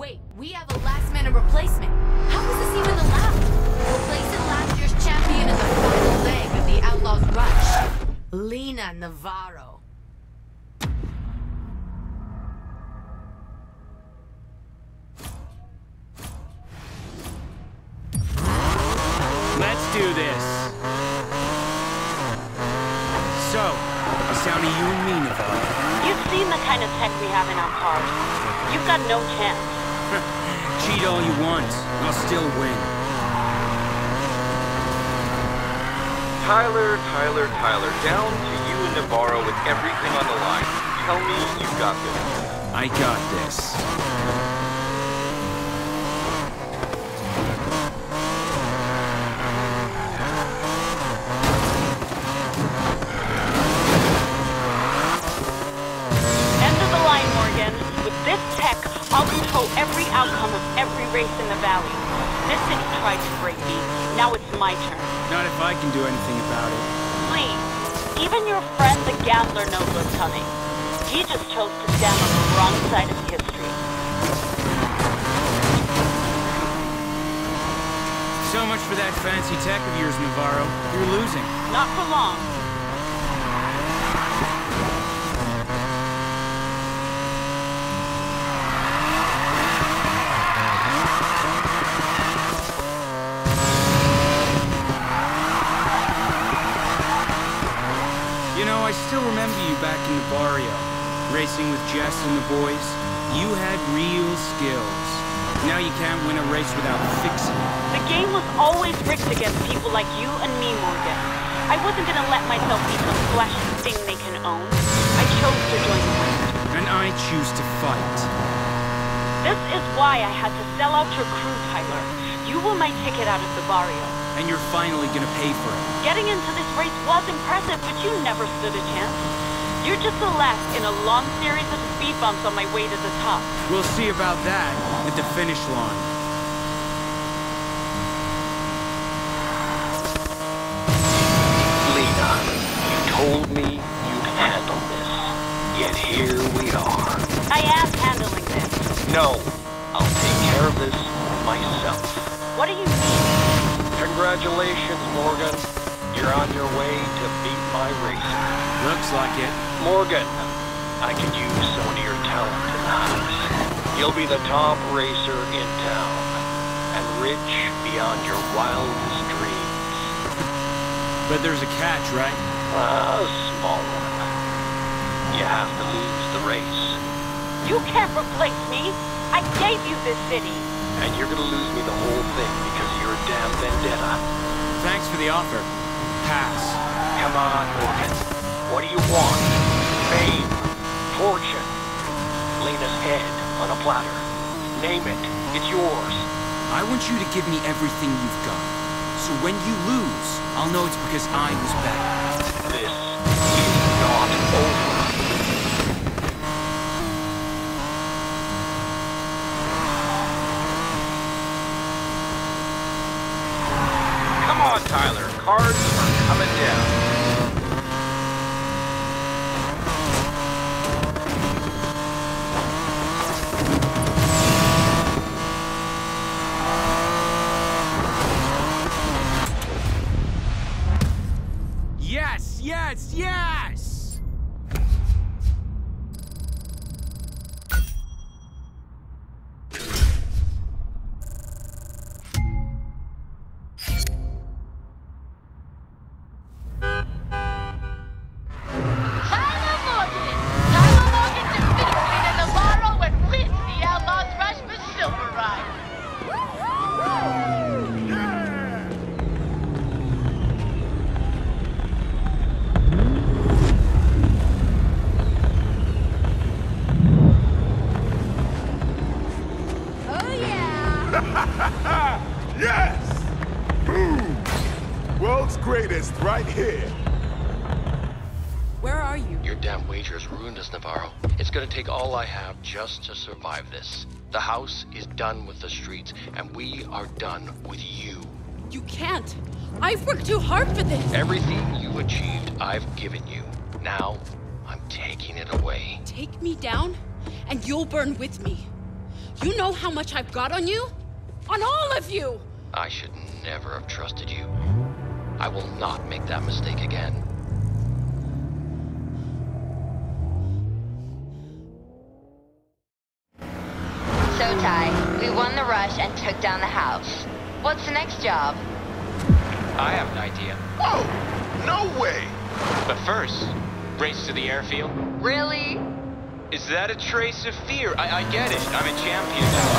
Wait, we have a last minute replacement. How is this even allowed? Replacing last year's champion in the final leg of the Outlaws Rush. Lina Navarro. Let's do this. So, it's down to you and me, Navarro. You've seen the kind of tech we have in our cars. You've got no chance. Cheat all you want. I'll still win. Tyler, Tyler, Tyler, down to you and Navarro with everything on the line. Tell me you got this. I got this. End of the line, Morgan. With this tech, I'll control every outcome of every race in the valley. This city tried to break me. Now it's my turn. Not if I can do anything about it. Please. Even your friend the gambler knows what's coming. He just chose to stand on the wrong side of history. So much for that fancy tech of yours, Navarro. You're losing. Not for long. You know, I still remember you back in the barrio, racing with Jess and the boys. You had real skills. Now you can't win a race without fixing it. The game was always rigged against people like you and me, Morgan. I wasn't gonna let myself be some flashy thing they can own. I chose to join the fight. And I choose to fight. This is why I had to sell out your crew, Tyler. You were my ticket out of the barrio. And you're finally gonna pay for it. Getting into this race was impressive, but you never stood a chance. You're just the last in a long series of speed bumps on my way to the top. We'll see about that at the finish line. Lina, you told me you'd handle this. Yet here we are. I am handling this. No, I'll take care of this myself. What do you mean? Congratulations, Morgan. You're on your way to beat my racer. Looks like it. Morgan, I could use some of your talent in the house. You'll be the top racer in town, and rich beyond your wildest dreams. But there's a catch, right? A small one. You have to lose the race, You can't replace me. I gave you this city. and you're gonna lose me the whole thing because of your damn vendetta. Thanks for the offer. Pass. Come on, Morgan. What do you want? Fame? Fortune? Lina's head on a platter. Name it. It's yours. I want you to give me everything you've got. So when you lose, I'll know it's because I was better. This is not over. Come on, Tyler. Cards are coming down. Yes, yes, yes! right here. Where are you? Your damn wagers ruined us, Navarro. It's gonna take all I have just to survive this. The house is done with the streets, and we are done with you. You can't. I've worked too hard for this. Everything you've achieved, I've given you. Now, I'm taking it away. Take me down, and you'll burn with me. You know how much I've got on you? On all of you! I should never have trusted you. I will not make that mistake again. So, we won the rush and took down the house. What's the next job? I have an idea. Oh, no way! But first, race to the airfield. Really? Is that a trace of fear? I, I get it. I'm a champion now.